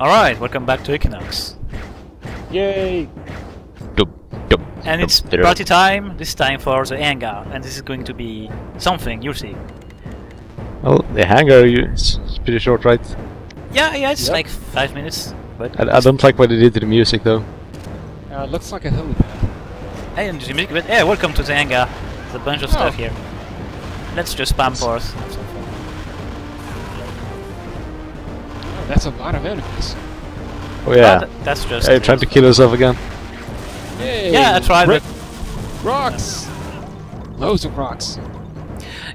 Alright, welcome back to Equinox. Yay! Dub, dub, And dub, it's dub. party time, this time for the hangar, and this is going to be something, you'll see. Well, the hangar you, it's it's pretty short, right? Yeah, yeah, it's Yep. like five minutes, but... I, I don't like what they did to the music though. Uh, looks like a helipad. Hey, and the music, but yeah, welcome to the hangar. There's a bunch of stuff Oh. here. Let's just spam force. That's a lot of enemies. Oh yeah. But that's just... Are you trying to kill yourself again? Yay! Yeah, I tried, Rip but... Rocks! Loads of rocks.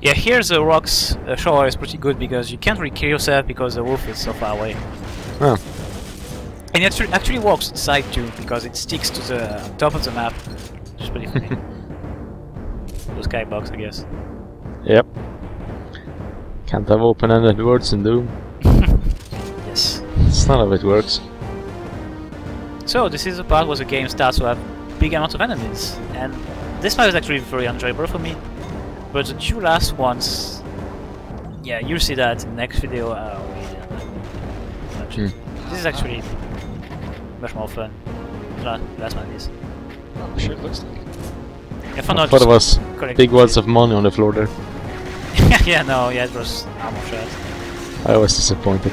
Yeah, here the rocks uh, shore is pretty good because you can't really kill yourself because the wolf is so far away. Oh. And it actually, actually works inside too because it sticks to the top of the map. Which is pretty funny. the skybox, I guess. Yep. Can't have open-ended words in Doom. Yes. None of it works. So this is the part where the game starts to have big amount of enemies, and this part is actually very enjoyable for me. But the two last ones, yeah, you'll see that in the next video. Uh, really much. Hmm. This is actually much more fun. La- Last one is. Oh, sure looks like it. Yeah, for I now, thought it was big wads of money on the floor there. yeah, no, yeah, it was armor. I was disappointed.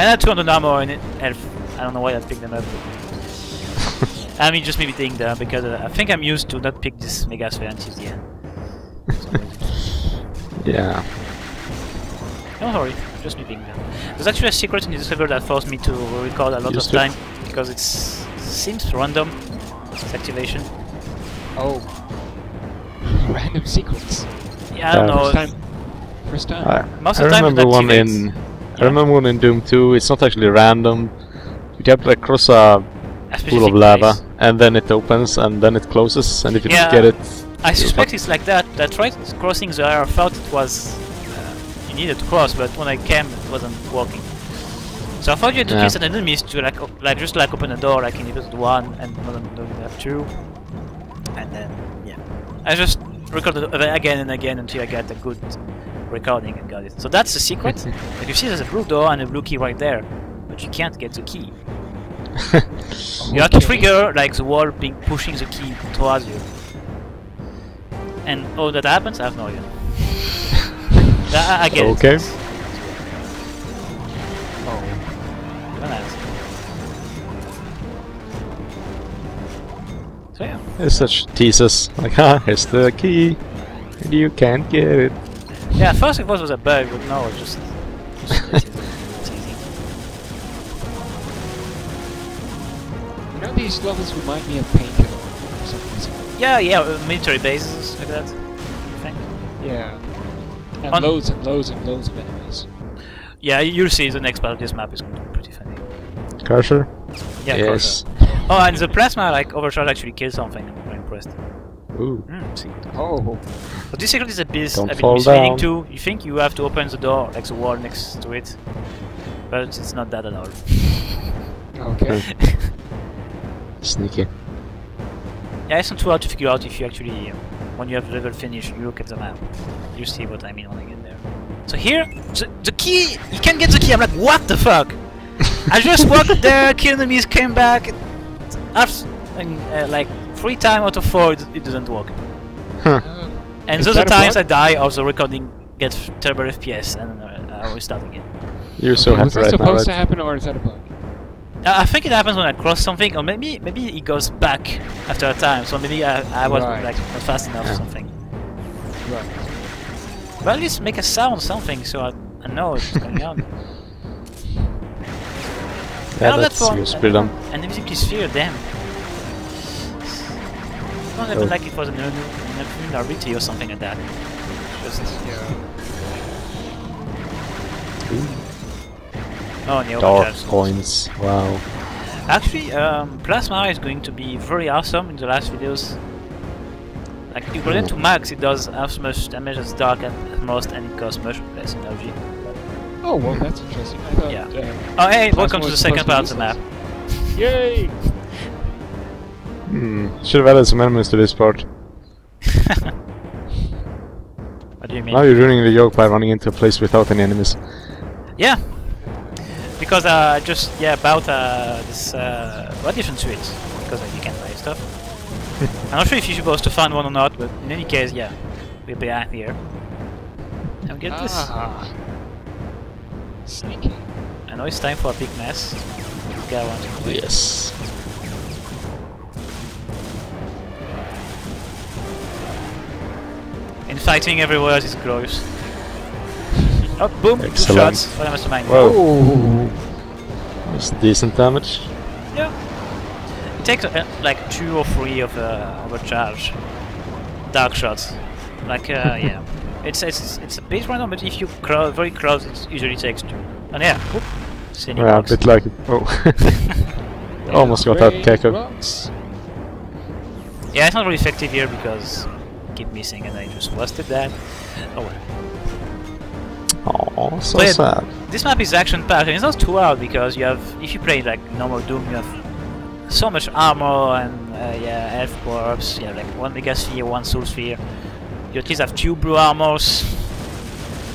Yeah, and I had 200 armor in it. Elf. I don't know why I picked them up. I mean, just maybe taking them because uh, I think I'm used to not pick this mega sphere until the end. Yeah. Don't worry, just me picking them. There's actually a secret in the server that forced me to record a lot Used of it? time because it seems random. Its activation. Oh. Random sequence. Yeah, I don't Uh, know. First time. First time. I, Most I of the time it remember one in. I remember one in Doom 2. It's not actually random. You have to like cross a pool of lava, place. and then it opens, and then it closes, and if you Yeah. don't get it, I suspect it's like that. I tried crossing the area, I thought it was uh, you needed to cross, but when I came, it wasn't working. So I thought you had to Yeah. kill some enemies to like, op- like just like open a door, like in episode one, and one of them have two, and then yeah, I just recorded it again and again until I got a good recording and got it. So that's the secret. like you see, there's a blue door and a blue key right there, but you can't get the key. You have to trigger like the wall being pushing the key towards you. And oh, that happens? I have no idea. I, I get Okay. it. Oh, don't. So yeah, it's such teases. Like, ah, here's the key, and you can't get it. Yeah. At first it was was a bug, but no, it's just. just it's easy. You know, these levels remind me of Painkiller for some reason. Yeah, yeah. uh, Military bases like that. I think. Yeah. And On- loads and loads and loads of enemies. Yeah, you'll see the next part of this map is going to be pretty funny. Cursor? Yeah, yes. Corsair. Oh, and the plasma like overshot actually killed something. I'm very impressed. Ooh. Hmm, see. Oh. So this secret is a bit, Don't a bit fall misleading down. too. You think you have to open the door, like the wall next to it, but it's not that at all. Okay. Sneaky. yeah, it's not too hard to figure out if you actually, uh, when you have the level finished, you look at the map. You see what I mean when I get there. So here, the, the key, you can't get the key. I'm like, what the fuck? I just walked there, killed enemies, came back. After, and, uh, like three times out of four, it, it doesn't work. Huh. Uh, And Is those are that a times I bug? die, also recording gets terrible FPS, and uh, I always start again. You're so was happy that right now, supposed to right? happen or is that a bug? Uh, I think it happens when I cross something, or maybe maybe it goes back after a time. So maybe I, I was Right. like not fast enough or something. Right. But at least make a sound, something, so I, I know what's going on. Yeah, I love that that's for your spirit on. an invisibility sphere. Damn. Not even Oh. like it was an vulnerability or something like that. Just oh, yeah, Dark overcharge. coins. Wow. Actually, um, Plasma is going to be very awesome in the last videos. Like, equivalent to Max, it does as much damage as Dark at most, and it costs much less energy. Oh, well, that's interesting. I thought. Yeah. Uh, Oh, hey, welcome to the second part of the map. yay! Hmm. Should have added some enemies to this part. what do you mean? Now you're ruining the joke by running into a place without any enemies. Yeah. because uh, I just yeah bought uh, this uh, radiation suite because uh, you can buy stuff. I'm not sure if you're supposed to find one or not, but in any case, yeah, we'll be out here. And we get this. Ah. Sneaky. I know it's time for a big mess. This guy wants. Yes. Fighting everywhere is gross. Oh, boom! Two Excellent. shots. What am I supposed Whoa. Oh. That's decent damage. Yeah. It takes uh, like two or three of uh, of a charge. Dark shots. Like uh, yeah. It's it's it's a bit random, but if you cro very close, it usually takes two. And yeah, whoop, Cynic Yeah, a bit like it. Oh. Almost got that Ray Keiko. Yeah, it's not really effective here because I keep missing, and I just wasted that. Oh well. Oh, so But sad. This map is action packed, and it's not too hard because you have, if you play like normal Doom, you have so much armor and uh, yeah, health power-ups. You have like one Mega Sphere, one Soul Sphere. You at least have two blue armors.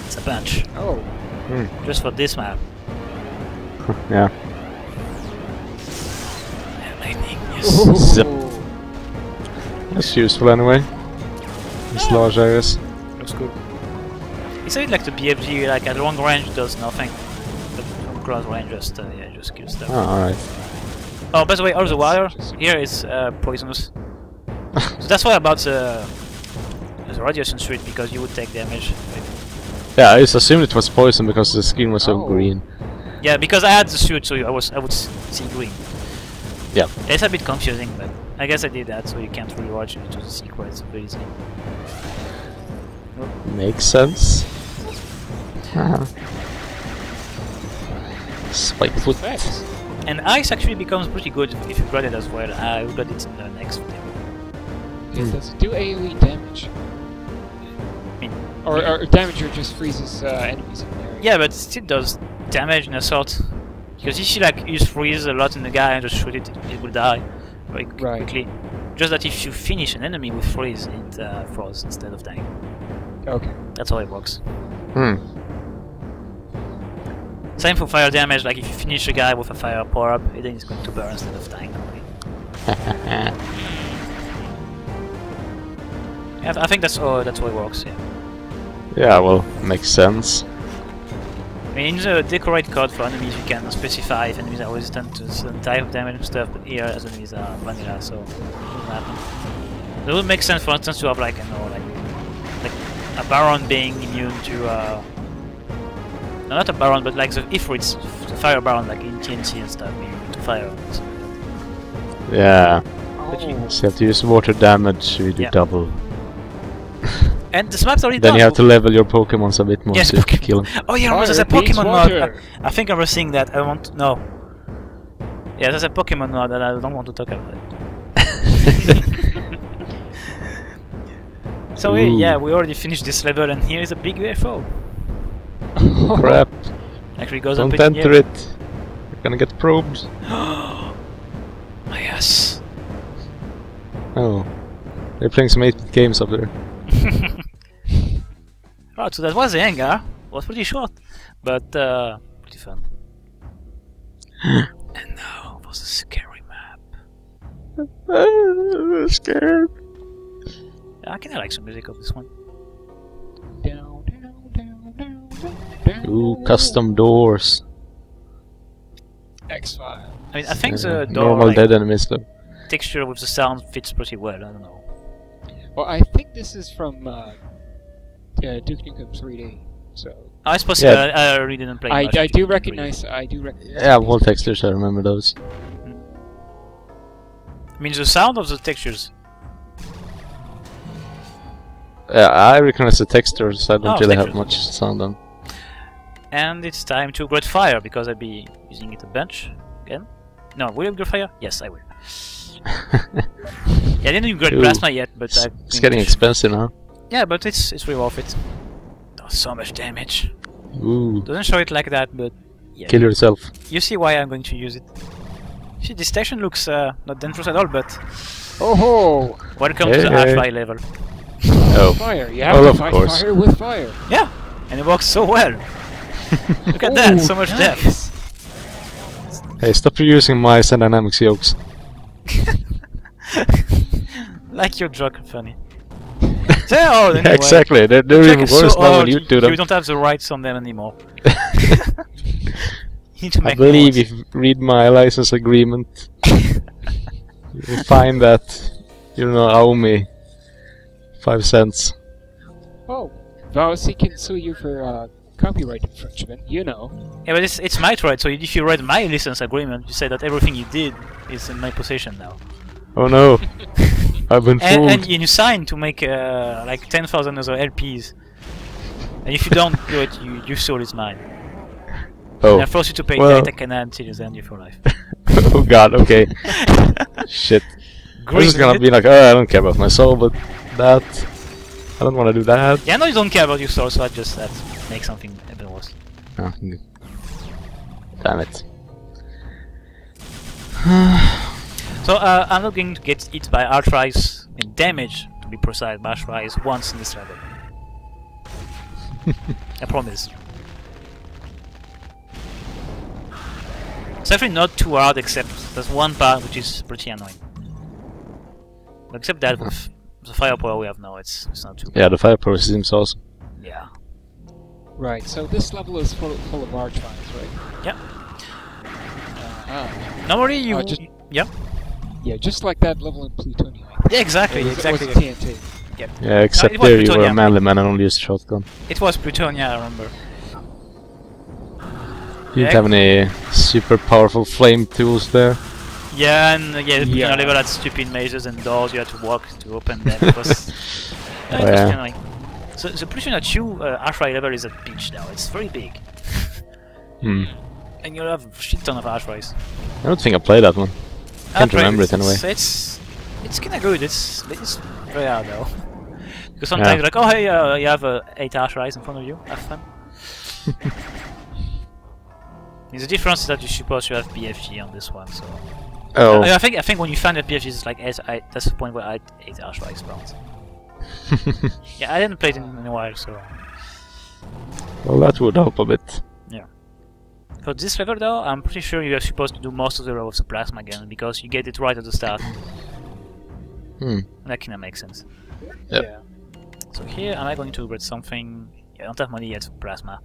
It's a bunch Oh. Hmm. just for this map. Yeah. Lightning, yes. Zip. That's useful anyway. These large areas. Looks good. It's a bit like the BFG, like at long range does nothing. But from close range just uh, yeah, just kills stuff. Oh, alright. Oh, by the way, all the water here is uh, poisonous. so that's why I bought the, the radiation suite because you would take damage. Yeah, I just assumed it was poison because the skin was so Oh. green. Yeah, because I had the suit, so I was I would see green. Yeah. It's a bit confusing, but I guess I did that, so you can't really watch it to the secrets very easily. Makes sense. Uh-huh. Spikefoot. And ice actually becomes pretty good if, if you grab it as well. I will get it in the next demo. It does do AoE damage? I mean, Or, or damage or just freezes uh, enemies in there? yeah, but it still does damage in a sort. Because if you like use freeze a lot in the guy and just shoot it, it will die very Right. quickly. Just that if you finish an enemy with freeze, it uh, froze instead of dying. Okay. That's how it works. Hmm. Same for fire damage, like if you finish a guy with a fire power up, then he's going to burn instead of dying normally. Yeah, I think that's how, that's how it works, yeah. yeah, well, makes sense. I mean, in the decorate code for enemies, you can specify if enemies are resistant to certain type of damage and stuff, but here, as enemies are vanilla, so it doesn't happen. It would make sense, for instance, to have like, you know, like, like a Baron being immune to, uh, no, not a Baron, but like the Ifrits, the Fire Baron, like in TNT and stuff, being immune to fire. and stuff like that. Yeah. But you- Oh. So you have to use water damage, you do Yeah. double. And this map's already Then done. you have to level your Pokemons a bit more Yes, so you can kill them. Oh yeah, there's a Pokemon mod. I, I think I was seeing that. I want no. Yeah, there's a Pokemon mod that I don't want to talk about. so we- yeah, we already finished this level, and here is a big UFO. Crap, Actually goes don't up in the enter it. You're gonna get probed. oh ah, My yes. Oh. They're playing some 8-bit games up there. oh, so that was the hangar. Was pretty short, but uh, pretty fun. and now for the scary map. Ah, scared. I kind of like some music of this one. Down, down, down, down, down, down. Ooh, custom doors. X-File. I mean, I think Uh, the door normal like, dead enemies though. texture with the sound fits pretty well. I don't know. Well, I think this is from uh, uh, Duke Nukem 3D. So I suppose Yeah. uh, I really didn't play. I, much I Duke do Nukem 3D. recognize. I do recognize. Yeah, these wall textures, I remember those. I mean, the sound of the textures. Yeah, I recognize the textures, I don't Oh, really have textures, much sound on. And it's time to upgrade fire because I'll be using it a bunch again. No, will I upgrade fire? Yes, I will. Yeah, I didn't upgrade Ooh. plasma yet, but It's, it's getting expensive now. Yeah, but it's it's really worth it. Oh, so much damage. Ooh, Doesn't show it like that, but yeah. kill yourself. You see why I'm going to use it. See, this station looks uh, not dangerous at all, but Oh ho! welcome Hey, to the hey. Half-Life level. Oh. Fire! You have Well, to fight course. fire with fire. Yeah, and it works so well. Look at that, so much nice. depth. Hey, stop using my Zen Dynamics jokes. like your joke funny. So, oh, Yeah, anyway, exactly. They're, they're even worse so now when old, you do them. You don't have the rights on them anymore. you need to I believe more. if you read my license agreement, you'll find that you know owe me five cents. Oh, Vowsy can sue you for uh, copyright infringement. You know. Yeah, but it's, it's my right, so if you read my license agreement, you say that everything you did is in my possession now. Oh no, I've been And, fooled. and you sign to make uh, like 10,000 other LPs. And if you don't do it, you, your soul is mine. oh. And I force you to pay well. data canon until the end of your life. oh god, okay. Shit. I was just gonna be like, oh, I don't care about my soul, but that. I don't wanna do that. Yeah, I know you don't care about your soul, so I just that makes something even worse. Oh, damn it. So uh, I'm not going to get hit by Arthrice in damage, to be precise, by Arthrice once in this level. I promise. It's actually not too hard, except there's one part which is pretty annoying. But except that, with the firepower we have now, it's, it's not too bad. Yeah, the fire power seems awesome. Yeah. Right. So this level is full, full of archviles, right? Yeah. Uh-huh. Normally you... Uh, just- yeah? Yeah, just like that level in Plutonia. Yeah, exactly, It was- exactly. It was TNT. Yeah, except it was there you were a manly man and only used a shotgun. It was Plutonia, I remember. You didn't have any super powerful flame tools there. Yeah, and uh, yeah, the Yeah. yeah. level had stupid mazes and doors you had to walk to open them. It was, yeah, it Oh, was yeah. like. So the Plutonia 2 uh, Archway level is a beach now. It's very big, Hmm. and you'll have a shit ton of Archways. I don't think I played that one. I can't remember it anyway. It's it's, it's kind of good. It's it's very hard though, because sometimes Yeah. like oh hey uh, you have uh, eight Archways in front of you. Have fun. the difference is that you're supposed to have BFG on this one, so. Oh, I, I think I think when you find that BFG, it's like I, that's the point where I had eight Archway spawns. Yeah, I didn't play it in, in a while, so. well, that would help a bit. For this level though, I'm pretty sure you are supposed to do most of the level of the plasma gun because you get it right at the start. Hmm. That kinda makes sense. Yep. Yeah. So here, am I going to upgrade something? Yeah, I don't have money yet for plasma.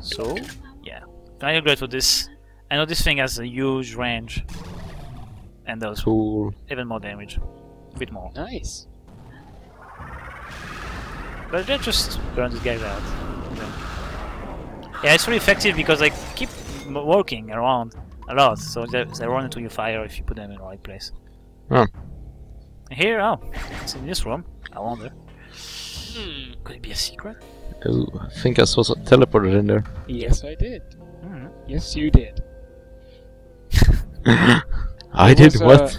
So, yeah. Can I upgrade for this? I know this thing has a huge range. And does Cool. even more damage. A bit more. Nice. But let's just burn these guys out. Then- Yeah, it's really effective because they keep m- walking around a lot, so they, they run into your fire if you put them in the right place. Oh. Here, oh, it's in this room. I wonder. Could it be a secret? Ooh, I think I saw some teleported in there. Yes, I did. Hmm. Yes, you did. I did was, what? uh,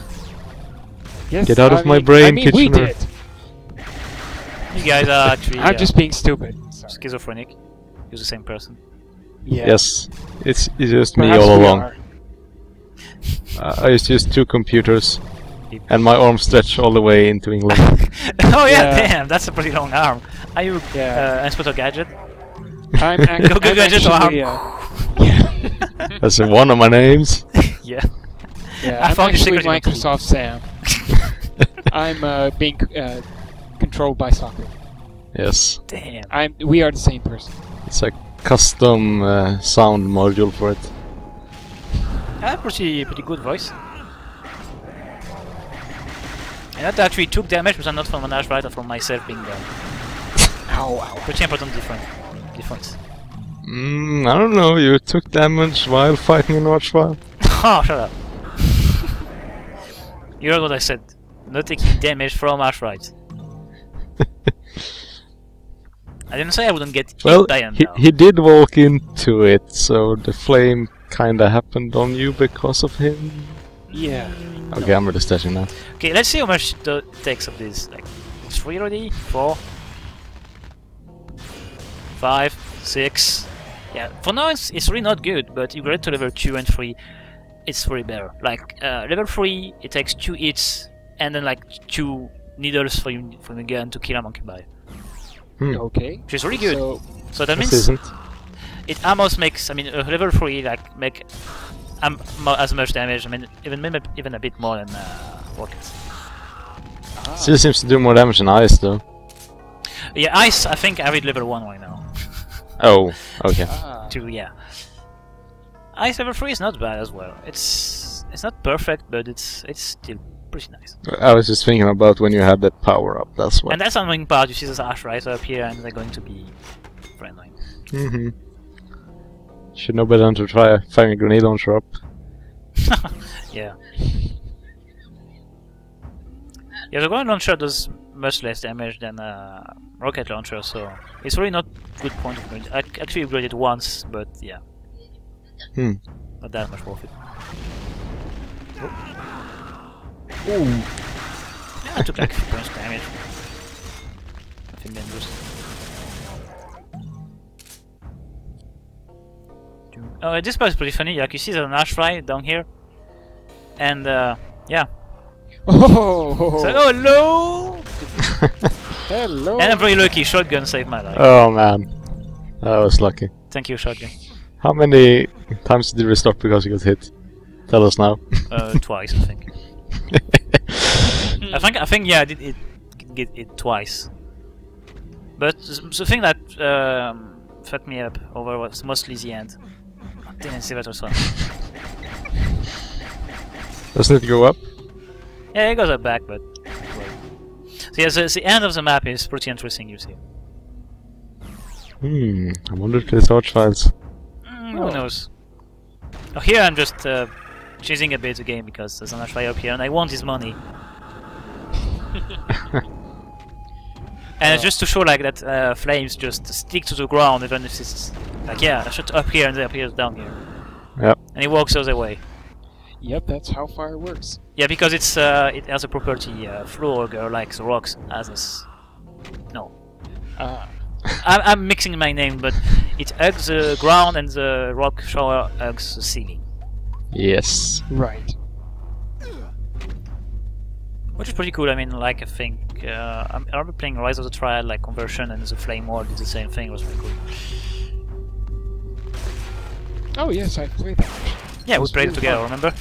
Yes, Get out I of my brain, I mean, we Kitchener. did. You guys are actually I'm uh, just being stupid. Sorry. schizophrenic. You're the same person. Yeah. Yes, it's, it's just me all along. are. Uh, I used just two computers, and my arm stretched all the way into England. oh yeah, Yeah. damn, that's a pretty long arm. Are you Yeah. uh, Inspector Gadget? I'm, ac- Go, go, I'm go, just actually, arm. uh, yeah. That's one of my names. yeah. yeah, I I'm found actually secret in the Microsoft Sam. I'm uh, being uh, controlled by soccer. yes, Damn. I'm. We are the same person. it's a custom uh, sound module for it. I pretty pretty good voice. And that actually took damage, but I'm not from an Ash Rider, from myself being down. Ow, ow. Pretty important different difference. Mm, I don't know. You took damage while fighting an archvile. oh, shut up. you heard what I said. Not taking damage from Ash Rides. I didn't say I wouldn't get hit Well, by him he, he did walk into it, so the flame kinda happened on you because of him. Yeah. Okay, I'm really stashing now. Okay, let's see how much it takes of this. Like, three already? Four? Five? Six? Yeah, for now it's, it's really not good, but you get to level 2 and 3, it's really better. Like, uh, level 3, it takes 2 hits, and then like 2 needles for you, from the gun to kill a monkey by. Hmm. Okay. Which is really good. So, So that means isn't. it almost makes. I mean, a level three like make um, mo- as much damage. I mean, even maybe even a bit more than uh, rockets. Ah. Still seems to do more damage than ice though. Yeah, ice. I think I read level one right now. Oh, okay. Ah. Two, yeah. Ice level three is not bad as well. It's it's not perfect, but it's it's still pretty nice. I was just thinking about when you had that power up. That's what. And that's something annoying part. You see this ash right up here, and they're going to be very annoying. hmm Should know better than to try firing a grenade launcher up. yeah. Yeah, the grenade launcher does much less damage than a rocket launcher, so it's really not good point of upgrade. I actually upgraded it once, but yeah. Hmm. Not that much worth it. Ooh. Yeah, I took like 50 points damage. Nothing dangerous. Oh, this part is pretty funny. Like you see, there's an ash fly down here, and uh, yeah. Oh. So, oh, hello! Hello. And I'm very lucky. Shotgun saved my life. oh man, I was lucky. Thank you, shotgun. How many times did you restart because you got hit? Tell us now. Uh, twice, I think. I think I think yeah, I did it get it twice. But the thing that um, fucked me up over was mostly the end. I didn't see that was fun. Doesn't it go up? Yeah, it goes up back, but. So yeah, the, the end of the map is pretty interesting. You see. Hmm. I wonder if there's archviles. Mm, Oh. Who knows? Oh, here I'm just uh, chasing a bit the game because there's an ash fly up here, and I want his money. And it's just to show like that uh, flames just stick to the ground even if it's like yeah, I shot up here and they appears down here. Yep. And it walks the other way. Yep, that's how fire works. Yeah, because it's uh, it has a property uh, floor hugger like the rocks has this. No, Ah. I'm, I'm mixing my name, but it hugs the ground and the rock shower hugs the ceiling, Yes. Right. which is pretty cool. I mean, like I think uh, I'm- I remember playing Rise of the Triad, like conversion, and the Flame War did the same thing. It was pretty cool. Oh yes, I played that. Yeah, we was played it really together. fun. Remember?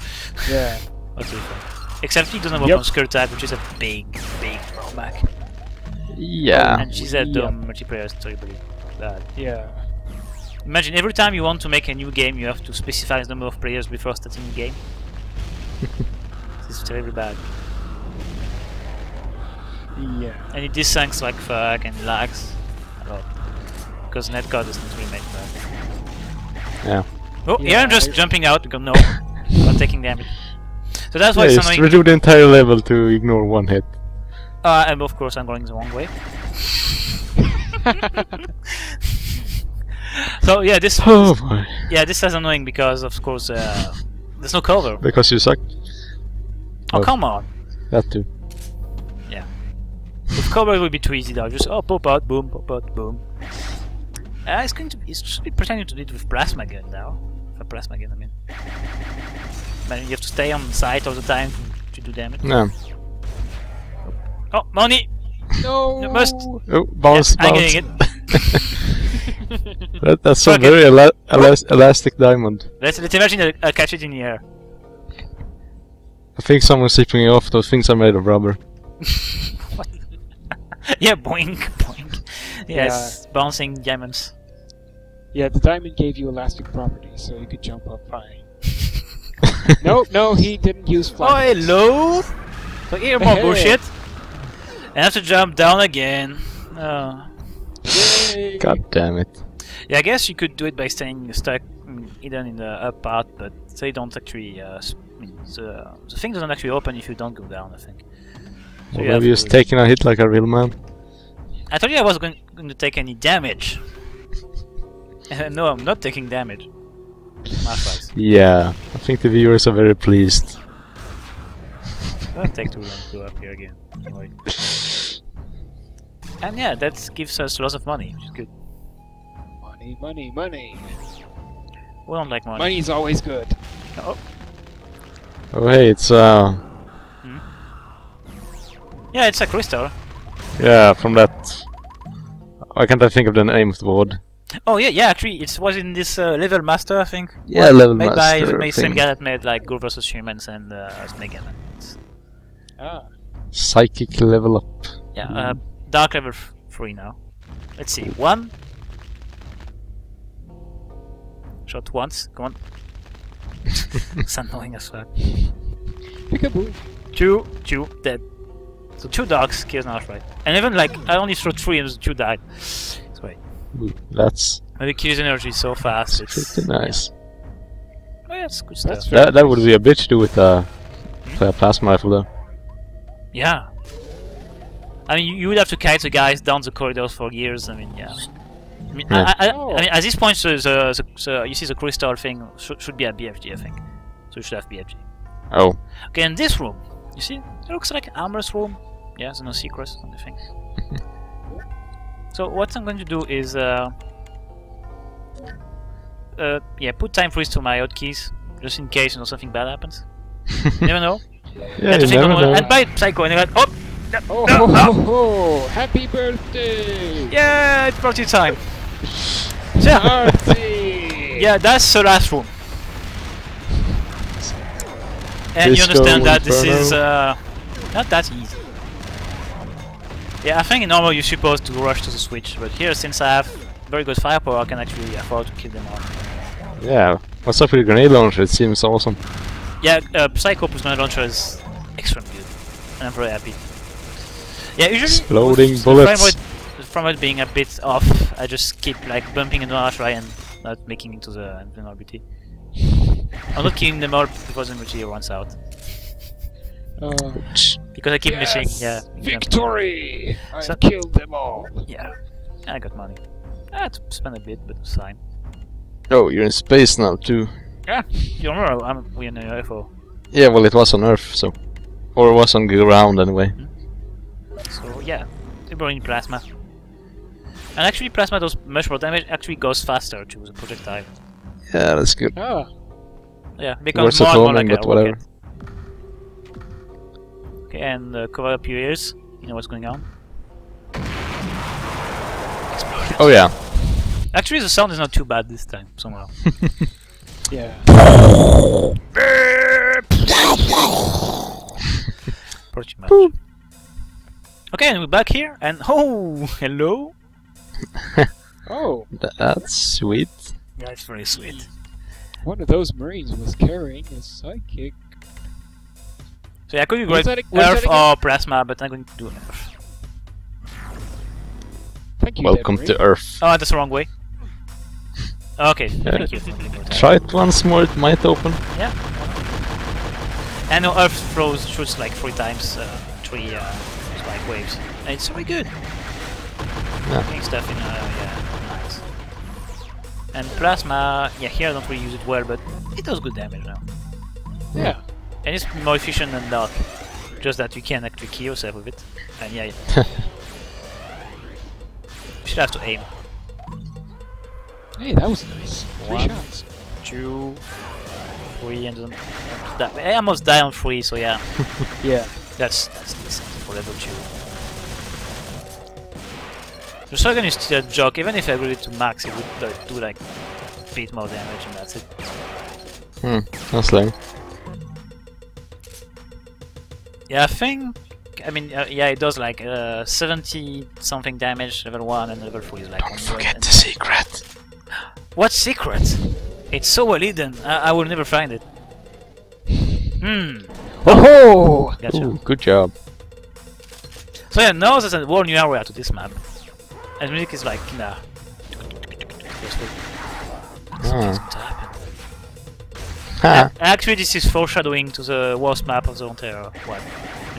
Yeah. That's really fun. Except he doesn't work Yep. on Skulltag, which is a big, big drawback. Yeah. And she said Yep. um, multiplayer is terribly bad. Yeah. Imagine every time you want to make a new game, you have to specify the number of players before starting the game. this is terribly bad. Yeah. And it desyncs like fuck and lags a lot. Because netcode doesn't really make that. Yeah. Oh, Yeah, here I'm just I- jumping out because no, not taking damage. So that's why Yeah, it's just annoying. redo the entire level to ignore one hit. Uh, and of course I'm going the wrong way. so yeah, this Oh boy. yeah this is annoying because of course uh, there's no cover. Because you suck. Oh Oh. come on! That too. Yeah. With cover it would be too easy though. Just oh pop out, boom, pop out, boom. Uh, it's going to be, it should be pretending to do it with plasma gun now. For plasma gun, I mean. But you have to stay on site all the time to do damage. No. Oh, money! No. You must- Oh, bounce, I'm bounce. getting that, that's a Fuck it. very ela- elas- elastic diamond. Let's, let's imagine I, I catch it in the air. I think someone's zipping it off. Those things are made of rubber. yeah, boink, boink. Yes, bouncing diamonds. Yeah, the diamond gave you elastic properties, so you could jump up high. no, no, he didn't use Oh, fly. hello! So here more Hey. bullshit. And I have to jump down again. Oh. Yay. God damn it. Yeah, I guess you could do it by staying stuck mm, hidden in the up part, but they don't actually. Uh, I mean, the, the thing doesn't actually open if you don't go down. I think. So Or you maybe taking a hit like a real man. I told you I wasn't going, going to take any damage. no, I'm not taking damage. Yeah, I think the viewers are very pleased. Don't take too long to go up here again. And yeah, that gives us lots of money, which is good. Money, money, money. We don't like money. Money's always good. Oh, Oh hey, it's uh, yeah, it's a crystal. yeah, from that. Why can't I think of the name of the word? Oh yeah, yeah. Actually, it was in this uh, level master, I think. Yeah, One level made by master the same guy that made like Go vs Humans and uh, Mega Man. Ah. Psychic level up. Yeah, uh, Dark level three now. Let's see. One. Shot once. Come on. it's annoying as fuck. Peekaboo. Two, two, dead. So two dogs kills now right. And even like I only threw three and two died. It's great. Ooh, That's Maybe kills energy so fast. It's pretty nice. Oh yeah, it's good stuff. That's very That that would be a bitch to do with a, with a plasma rifle though. Yeah. I mean, you, would have to kite the guys down the corridors for years. I mean, yeah. I mean, Yeah. I, I. I mean, at this point, so the, the, the, you see the crystal thing should, should be at BFG, I think. So you should have BFG. Oh, Okay, in this room, you see, it looks like an armor's room. Yeah, there's no secrets on the thing. so what I'm going to do is, uh, uh, yeah, put time freeze to my hotkeys, just in case you know something bad happens. you never know. yeah, and, never know. and by Psycho, and they're like, oh, no, Oh, no, ho, no. ho, ho. happy birthday! Yeah, it's party time. So, yeah, Party! yeah, that's the last room. And you understand that this is uh, not that easy. Yeah, I think in normal you're supposed to rush to the switch, but here since I have very good firepower, I can actually afford to kill them all. Yeah. What's up with the grenade launcher? It seems awesome. Yeah, uh, Psycho plus Grenade Launcher is extremely good, and I'm very happy. Yeah, usually Exploding with bullets. From it, from it being a bit off, I just keep like bumping into the try and not making into the vulnerability. I'm not killing them all before the multi runs out Uh, because I keep missing. Yeah, Victory! I So- killed them all. yeah. I got money. I had to spend a bit, but it's fine. Oh, you're in space now too. Yeah, you remember I'm we're in a UFO, Yeah, well, it was on Earth, so. Or it was on the ground anyway. So yeah, we're in plasma. And actually, plasma does much more damage. Actually, goes faster to the projectile. Yeah, that's good. Ah, Yeah, becomes Worse at more and more like but a whatever. rocket. Okay, and uh, cover up your ears. You know what's going on. Oh yeah. Actually, the sound is not too bad this time, somehow. yeah. Pretty much. Okay, and we're back here, and oh, hello. Oh, That's sweet. Yeah, it's very sweet. one of those Marines was carrying a psychic. So yeah, I could be What's great that- what's that Earth or Plasma, but I'm going to do Earth. Thank you, Welcome Dead to Earth. Oh, that's the wrong way. Okay, thank you. Try it once more, it might open. Yeah. And no, Earth throws shoots like three times, uh, three uh, spike waves. And it's very good. Yeah. Stuff in, uh, yeah, nice. And plasma, yeah, here I don't really use it well, but it does good damage now. Yeah. And it's more efficient than dark. Just that you can actually kill yourself with it. And yeah, yeah. you should have to aim. Hey, that was nice. Three One. shots. Two, three, and then that. I almost die on three, so yeah, Yeah. that's that's decent for level two. The shotgun is still a joke. Even if I really to max, it would like, do like a bit more damage, and that's it. Hmm, that's lame. Yeah, I think. I mean, uh, yeah, it does like uh, 70 something damage level 1 and level 4 is like Don't forget the secret. What secret? It's so well hidden, I, I will never find it. Hmm, Oh! gotcha. Ooh, good job. So yeah, now there's a whole new area to this map. And music is like, nah. Ah. Ha. Actually, this is foreshadowing to the worst map of the entire one.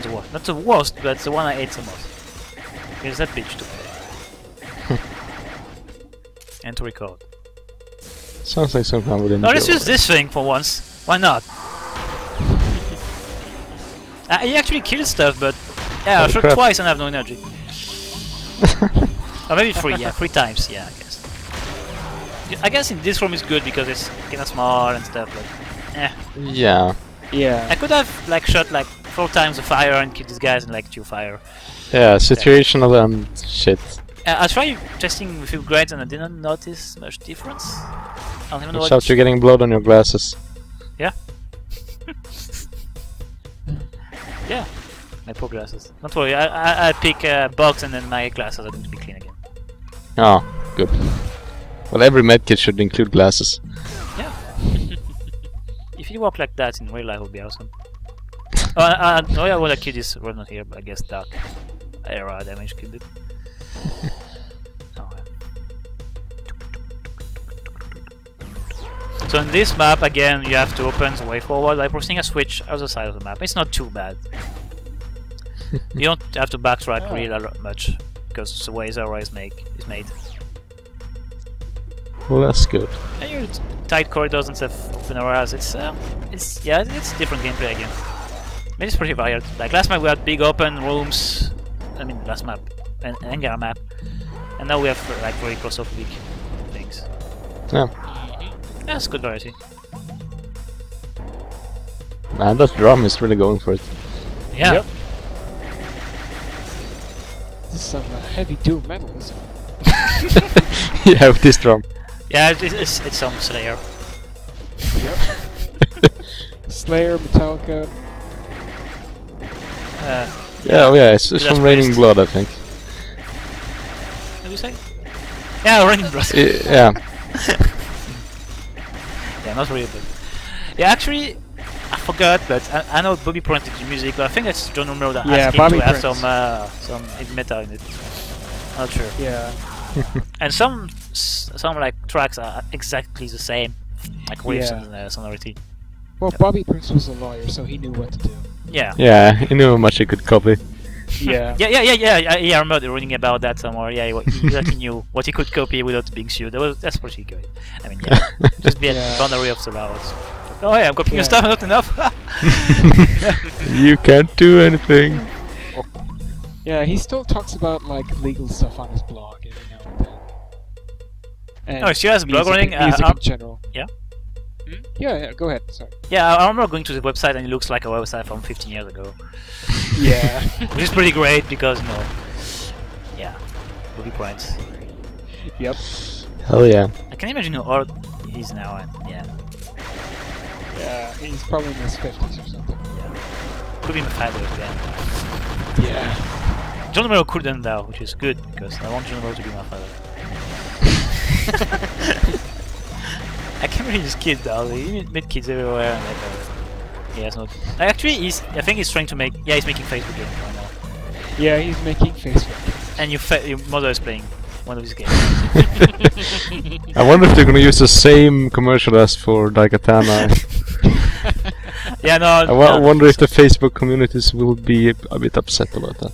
The worst. Not the worst, but the one I hate the most. There's that bitch to play. and to record. Sounds like some fun within No, the let's use this thing for once. Why not? uh, he actually kills stuff, but yeah, I shot crap. twice and I have no energy. Or maybe three, yeah, three times, yeah, I guess. I guess in this room is good because it's kinda small and stuff, but eh. yeah. I could have like shot like four times the fire and killed these guys in like two fire. Yeah, situational and shit. Uh, I tried testing with upgrades and I didn't notice much difference. I don't even know Watch what. out, you're getting blood on your glasses. Yeah. yeah, poor glasses. Don't worry, I I, I pick a box and then my glasses are going to be clean again. Oh, good. Well, every medkit should include glasses. Yeah. if you walk like that in real life, it would be awesome. oh, I, I know I want to kill this road not here, but I guess that era damage killed it. Oh, well. So in this map, again, you have to open the way forward by pressing a switch on the side of the map. It's not too bad. You don't have to backtrack Oh. really much because the way the area is make is made. Well, that's good. And you t- tight corridors and stuff, open areas. It's uh, it's yeah, it's different gameplay again. I mean, it's pretty varied. Like last map we had big open rooms. I mean, last map, an hangar map, and now we have like very claustrophobic things. Yeah. That's good variety. Man, that drum is really going for it. Yeah. Yep. This is some uh, heavy doom metal. yeah, with this drum. Yeah, it, it's it's some Slayer. Slayer, Metallica. Uh, Yeah, oh yeah, it's, it's from Raining Priest. Blood, I think. what do you say? Yeah, Running Blood. I- yeah. Yeah, not really, but yeah, actually, I forgot, but I, I know Bobby Prince did the music, but I think that's John Romero that Yeah, asked him Bobby to have Prince. some uh, some heavy metal in it. Not sure. Yeah. And some some like tracks are exactly the same, like riffs Yeah. and uh, sonority. Well, Bobby Prince was a lawyer, so he knew what to do. Yeah. Yeah, he knew how much he could copy. Yeah. Yeah, yeah, yeah, yeah, yeah. yeah, I remember reading about that somewhere. Yeah, he, wa- he exactly knew what he could copy without being sued. That was that's pretty good. I mean, yeah, just be at Yeah. the boundary of the laws. Oh, yeah, I'm copying your Yeah. stuff, not enough. you can't do anything. Yeah, he still talks about like legal stuff on his blog every now and then. And Oh, she has a blog music- running, uh, Music um, in general. yeah? Hmm? Yeah, yeah. Go ahead. Sorry. yeah, I I remember going to the website and it looks like a website from 15 years ago. Yeah. which is pretty great because you know, yeah, Bobby Prince. yep. Hell yeah. I can imagine how old he is now, and yeah, Yeah. He's probably in his fifties or something. could be my father again. Yeah. John Romero couldn't though, which is good because I want John Romero to be my father. I can't believe this kid though. He met kids everywhere and like, uh, he has not. Actually, he's. I think he's trying to make. Yeah, he's making Facebook games right now. Yeah, he's making Facebook. And your fa- your mother is playing one of his games. I wonder if they're gonna use the same commercial as for Daikatana. yeah, no. I no, wonder if the Facebook communities will be a, a bit upset about that.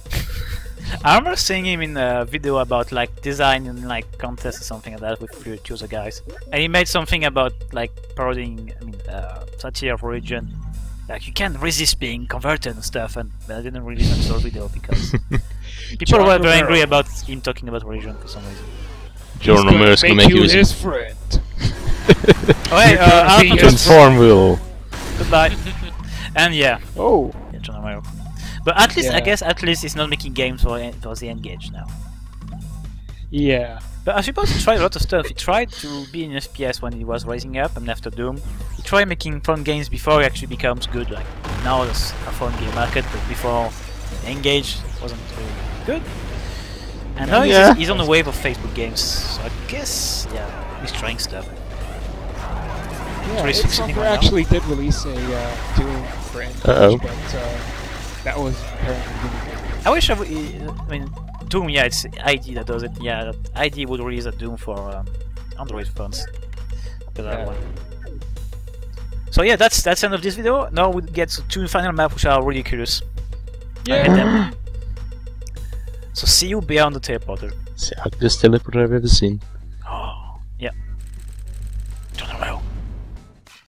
I remember seeing him in a video about like design and like contest or something like that with few two other guys, and he made something about like parodying, I mean, uh, satire of religion. Like you can't resist being converted and stuff, and but I didn't really listen the video because people John were very angry about him talking about religion for some reason. John He's gonna Romero's gonna make make you use his friend. Oh hey, You're uh, gonna be Alpha his Just- friend. Goodbye. And yeah, Oh. yeah, John Romero. But at least I guess at least he's not making games for for the N-Gage now. Yeah. But I suppose he tried a lot of stuff. He tried to be in FPS when he was rising up, and after Doom, he tried making fun games before he actually becomes good. Like now there's a fun game market, but before N-Gage wasn't really good. And now Yeah. he's, he's on the wave of Facebook games. So I guess yeah, he's trying stuff. Yeah, Three id Software actually did release a uh, Doom for N-Gage, Uh-oh. but uh, that was apparently really good. I wish I mean Doom. Yeah, it's ID that does it. Yeah, ID would release a Doom for um, Android phones. Because I Yeah. want. So yeah, that's that's the end of this video. Now we get to two final maps which are really curious. I them. So see you beyond the teleporter. It's the ugliest teleport I've ever seen. Oh, yeah.